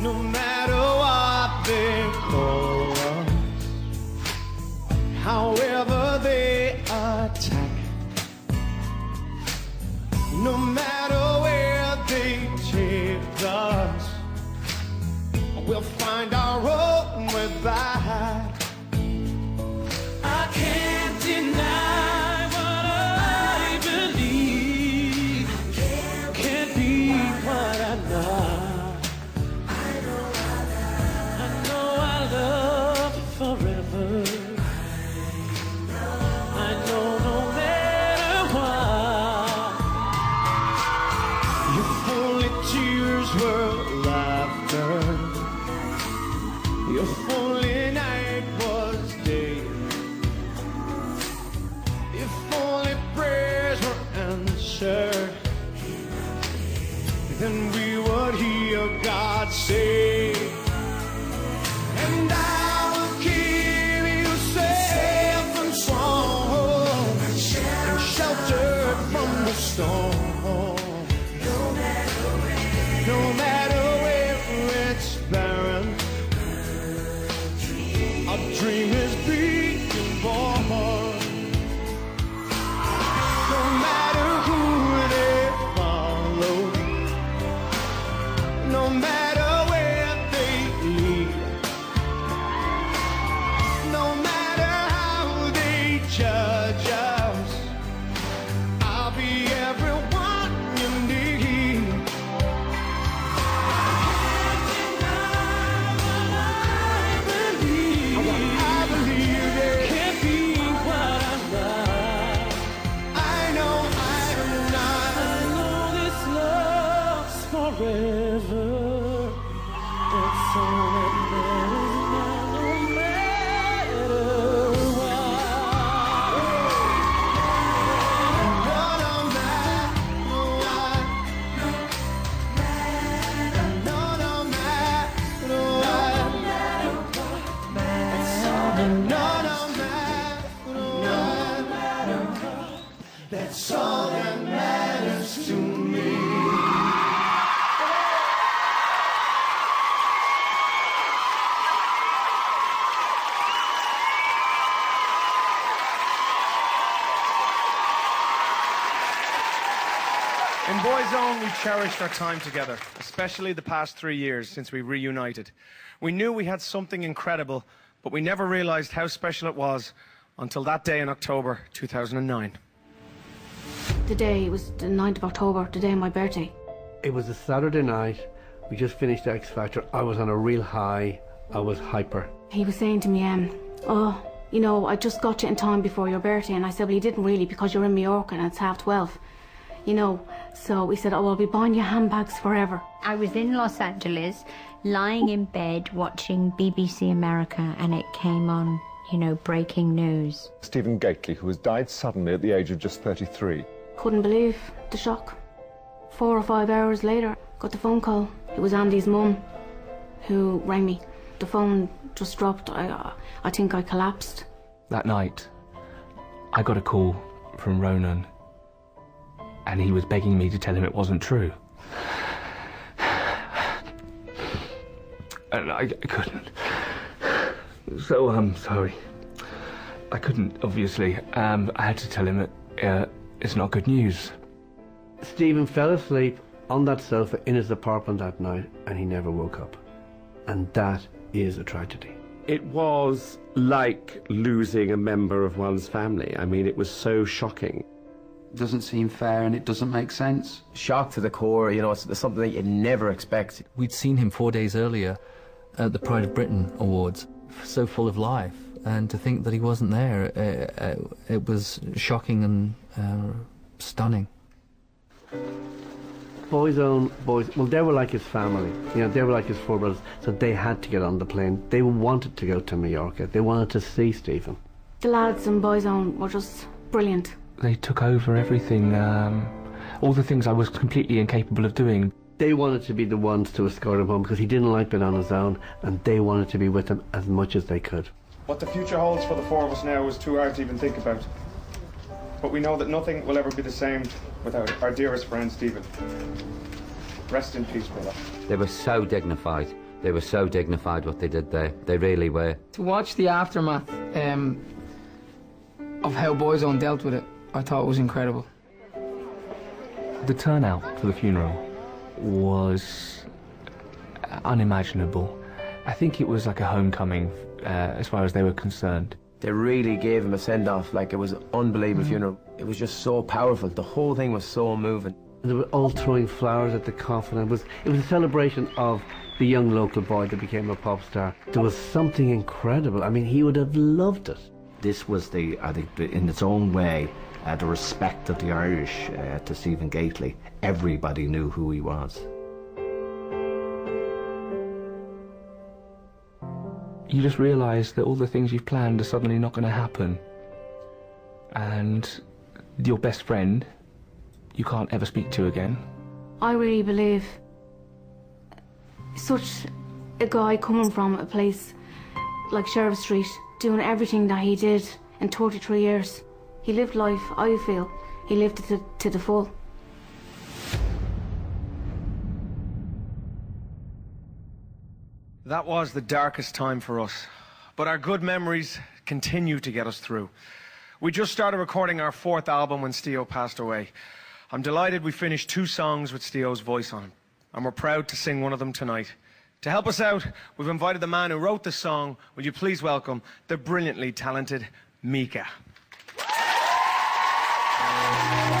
No matter what they call God say, In Boyzone, we cherished our time together, especially the past three years since we reunited. We knew we had something incredible, but we never realized how special it was until that day in October 2009. The day it was the 9th of October, the day of my birthday. It was a Saturday night. We just finished X Factor. I was on a real high. I was hyper. He was saying to me, um, oh, you know, I just got you in time before your birthday. And I said, well, you didn't really because you're in Mallorca and it's half 12. You know, so he said, oh, I'll be buying you handbags forever. I was in Los Angeles, lying in bed watching BBC America, and it came on, you know, breaking news. Stephen Gately, who has died suddenly at the age of just 33. Couldn't believe the shock. Four or five hours later, got the phone call. It was Andy's mum who rang me. The phone just dropped. I, uh, I think I collapsed. That night, I got a call from Ronan, and he was begging me to tell him it wasn't true. And I, I couldn't. So I'm sorry. I couldn't, obviously. Um, I had to tell him that uh, it's not good news. Stephen fell asleep on that sofa in his apartment that night and he never woke up. And that is a tragedy. It was like losing a member of one's family. I mean, it was so shocking. Doesn't seem fair and it doesn't make sense. Shock to the core, you know, it's, it's something that you never expect. We'd seen him four days earlier at the Pride of Britain Awards, so full of life, and to think that he wasn't there, uh, uh, it was shocking and uh, stunning. Boyzone boys, well, they were like his family. You know, they were like his four brothers. So they had to get on the plane. They wanted to go to Mallorca. They wanted to see Stephen. The lads in Boyzone were just brilliant. They took over everything, um, all the things I was completely incapable of doing. They wanted to be the ones to escort him home because he didn't like being on his own, and they wanted to be with him as much as they could. What the future holds for the four of us now is too hard to even think about. But we know that nothing will ever be the same without our dearest friend, Stephen. Rest in peace, brother. They were so dignified. They were so dignified what they did there. They really were. To watch the aftermath um, of how Boyzone dealt with it, I thought it was incredible. The turnout for the funeral was unimaginable. I think it was like a homecoming uh, as far as they were concerned. They really gave him a send off, like it was an unbelievable Mm. funeral. It was just so powerful. The whole thing was so moving. They were all throwing flowers at the coffin. It was it was a celebration of the young local boy that became a pop star. There was something incredible. I mean, he would have loved it. This was the, I think, in its own way, uh, the respect of the Irish uh, to Stephen Gately. Everybody knew who he was. You just realise that all the things you've planned are suddenly not going to happen. And your best friend, you can't ever speak to again. I really believe such a guy coming from a place like Sheriff Street, doing everything that he did in 33 years. He lived life, I feel. He lived it to, to the full. That was the darkest time for us, but our good memories continue to get us through. We just started recording our fourth album when Steo passed away. I'm delighted we finished two songs with Steo's voice on, and we're proud to sing one of them tonight. To help us out, we've invited the man who wrote the song. Will you please welcome the brilliantly talented Mika? We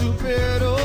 superou.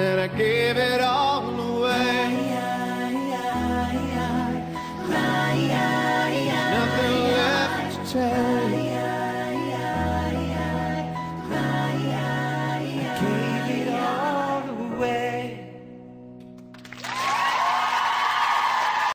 that I gave it all.